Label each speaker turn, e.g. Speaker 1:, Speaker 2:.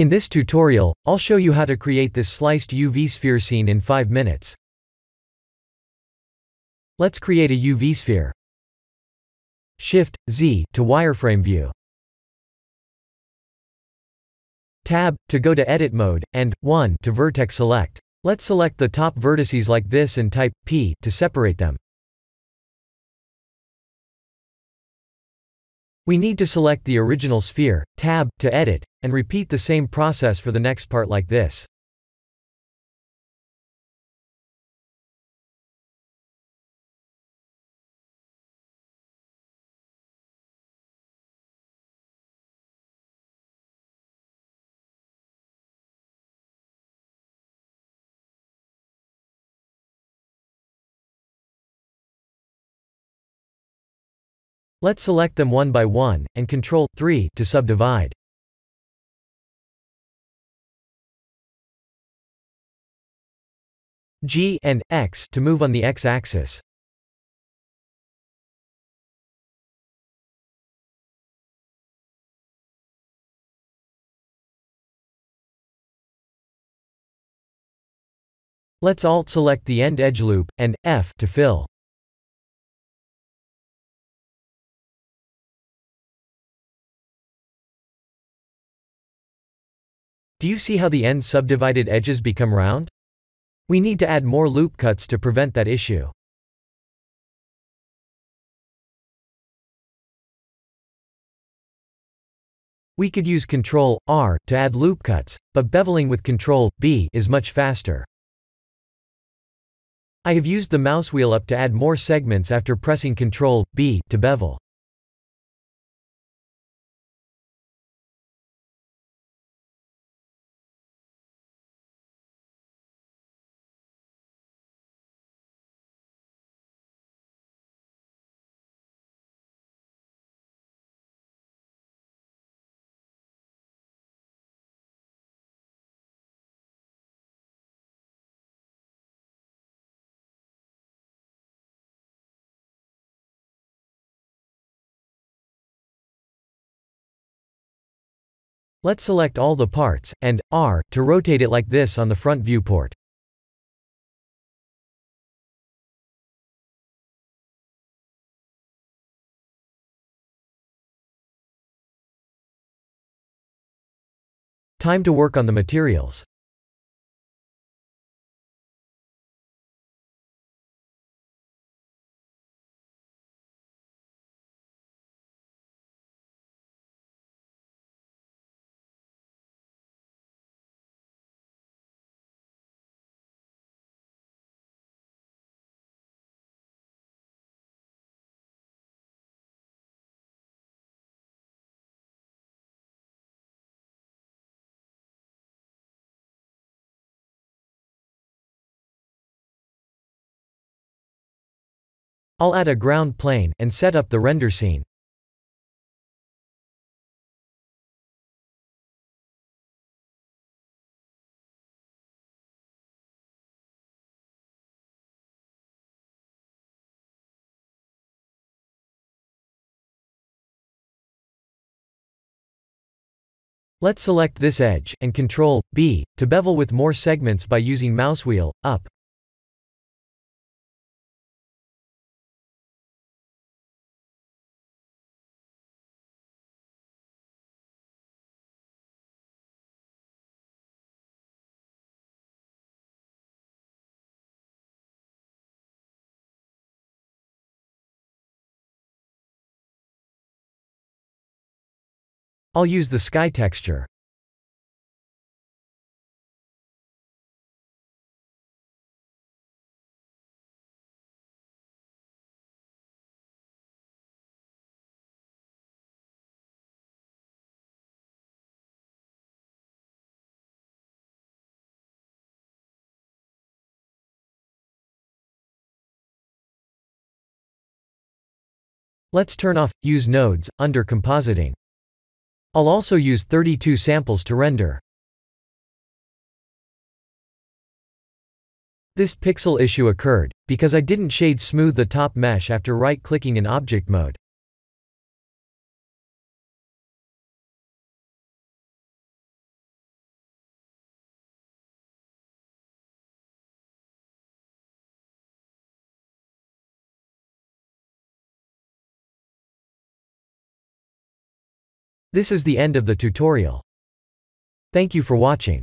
Speaker 1: In this tutorial, I'll show you how to create this sliced UV sphere scene in 5 minutes. Let's create a UV sphere. Shift, Z, to wireframe view. Tab, to go to edit mode, and 1, to vertex select. Let's select the top vertices like this and type P to separate them. We need to select the original sphere, tab, to edit, and repeat the same process for the next part like this. Let's select them one by one, and Ctrl 3 to subdivide. G and X to move on the x-axis. Let's Alt select the end edge loop, and F to fill. Do you see how the end subdivided edges become round? We need to add more loop cuts to prevent that issue. We could use Ctrl R to add loop cuts, but beveling with Ctrl B is much faster. I have used the mouse wheel up to add more segments after pressing Ctrl B to bevel. Let's select all the parts, and R, to rotate it like this on the front viewport. Time to work on the materials. I'll add a ground plane, and set up the render scene. Let's select this edge, and Ctrl B, to bevel with more segments by using mouse wheel, up. I'll use the sky texture. Let's turn off Use Nodes under Compositing. I'll also use 32 samples to render. This pixel issue occurred, because I didn't shade smooth the top mesh after right-clicking in object mode. This is the end of the tutorial. Thank you for watching.